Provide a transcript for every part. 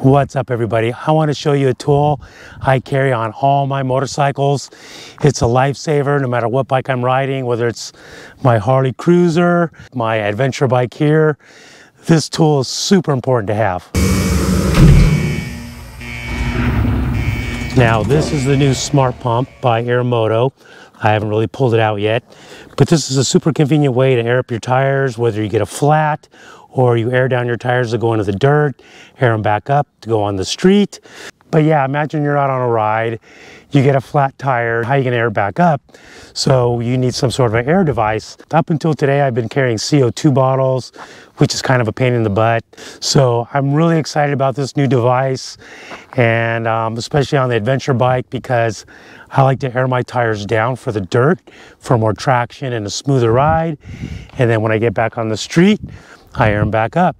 What's up everybody? I want to show you a tool I carry on all my motorcycles. It's a lifesaver no matter what bike I'm riding, whether it's my Harley Cruiser, my adventure bike here. This tool is super important to have. Now this is the new Smart Pump by Airmoto. I haven't really pulled it out yet, but this is a super convenient way to air up your tires, whether you get a flat or you air down your tires to go into the dirt, air them back up to go on the street. But yeah, imagine you're out on a ride, you get a flat tire, how you gonna air back up? So you need some sort of an air device. Up until today, I've been carrying CO2 bottles, which is kind of a pain in the butt. So I'm really excited about this new device, and um, especially on the adventure bike because I like to air my tires down for the dirt for more traction and a smoother ride. And then when I get back on the street, I air back up.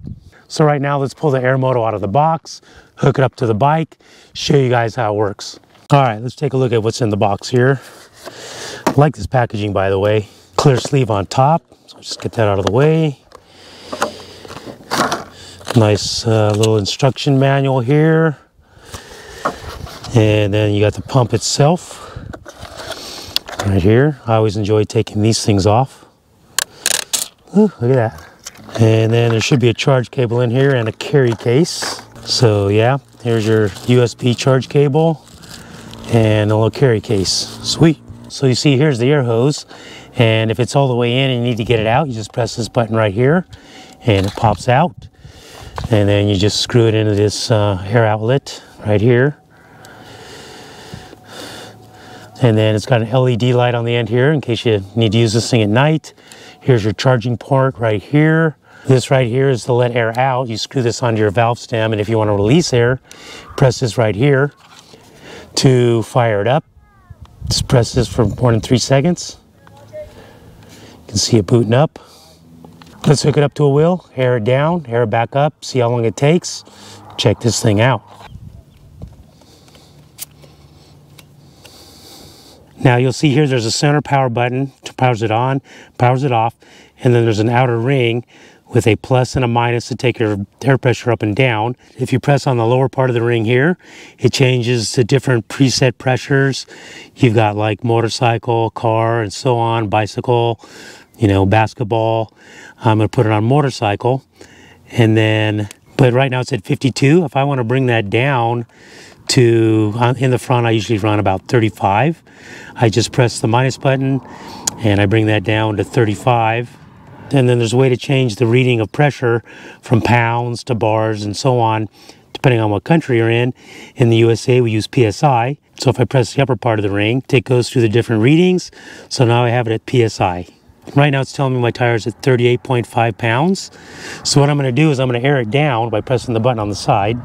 So right now, let's pull the Airmoto out of the box, hook it up to the bike, show you guys how it works. All right, let's take a look at what's in the box here. I like this packaging, by the way. Clear sleeve on top, so just get that out of the way. Nice uh, little instruction manual here. And then you got the pump itself right here. I always enjoy taking these things off. Ooh, look at that. And then there should be a charge cable in here and a carry case. So yeah, here's your USB charge cable and a little carry case. Sweet. So you see here's the air hose and if it's all the way in and you need to get it out, you just press this button right here and it pops out. And then you just screw it into this uh, air outlet right here. And then it's got an LED light on the end here in case you need to use this thing at night. Here's your charging port right here. This right here is to let air out. You screw this onto your valve stem, and if you want to release air, press this right here to fire it up. Just press this for more than three seconds. You can see it booting up. Let's hook it up to a wheel, air it down, air it back up, see how long it takes. Check this thing out. Now you'll see here there's a center power button, to powers it on, powers it off, and then there's an outer ring with a plus and a minus to take your air pressure up and down. If you press on the lower part of the ring here, it changes to different preset pressures. You've got like motorcycle, car, and so on, bicycle, you know, basketball. I'm gonna put it on motorcycle. And then, but right now it's at 52. If I wanna bring that down to, in the front, I usually run about 35. I just press the minus button and I bring that down to 35 and then there's a way to change the reading of pressure from pounds to bars and so on, depending on what country you're in. In the USA, we use PSI. So if I press the upper part of the ring, it goes through the different readings. So now I have it at PSI. Right now it's telling me my tire is at 38.5 pounds. So what I'm gonna do is I'm gonna air it down by pressing the button on the side.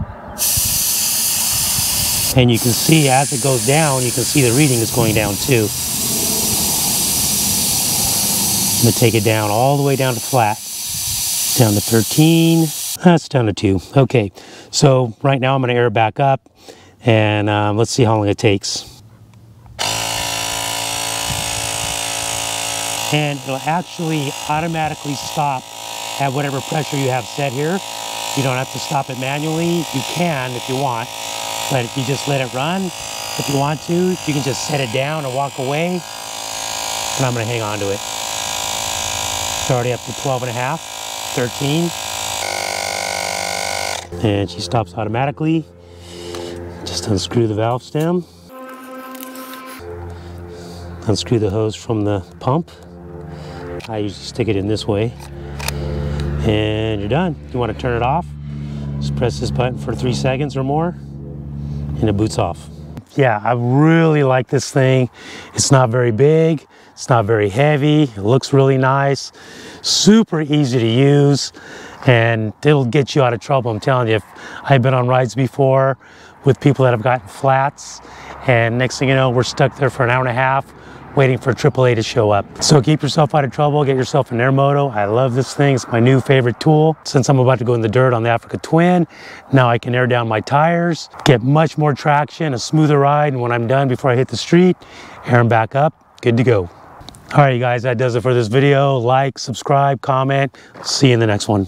And you can see as it goes down, you can see the reading is going down too. I'm gonna take it down all the way down to flat. Down to 13, that's down to two. Okay, so right now I'm gonna air back up and um, let's see how long it takes. And it'll actually automatically stop at whatever pressure you have set here. You don't have to stop it manually. You can if you want, but if you just let it run, if you want to, you can just set it down and walk away, and I'm gonna hang on to it. Already up to 12 and a half, 13. And she stops automatically. Just unscrew the valve stem. Unscrew the hose from the pump. I usually stick it in this way. And you're done. You want to turn it off, just press this button for three seconds or more, and it boots off. Yeah, I really like this thing. It's not very big. It's not very heavy, it looks really nice, super easy to use, and it'll get you out of trouble. I'm telling you, if I've been on rides before with people that have gotten flats, and next thing you know, we're stuck there for an hour and a half waiting for AAA to show up. So keep yourself out of trouble, get yourself an air Airmoto. I love this thing, it's my new favorite tool. Since I'm about to go in the dirt on the Africa Twin, now I can air down my tires, get much more traction, a smoother ride, and when I'm done before I hit the street, air them back up, good to go. All right, you guys, that does it for this video. Like, subscribe, comment. See you in the next one.